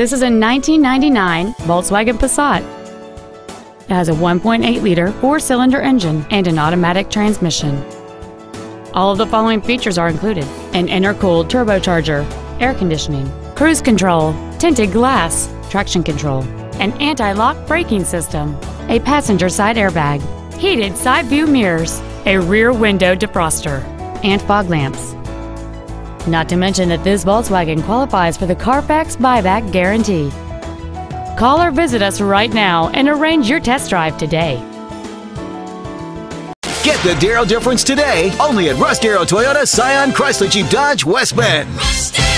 This is a 1999 Volkswagen Passat. It has a 1.8 liter four cylinder engine and an automatic transmission. All of the following features are included an intercooled turbocharger, air conditioning, cruise control, tinted glass, traction control, an anti lock braking system, a passenger side airbag, heated side view mirrors, a rear window defroster, and fog lamps. Not to mention that this Volkswagen qualifies for the Carfax buyback guarantee. Call or visit us right now and arrange your test drive today. Get the Darrow difference today, only at Russ Darrow Toyota Scion Chrysler Jeep Dodge West Bend. Russ Darrow.